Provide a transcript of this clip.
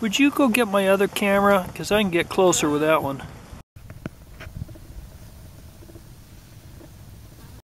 Would you go get my other camera? Because I can get closer with that one.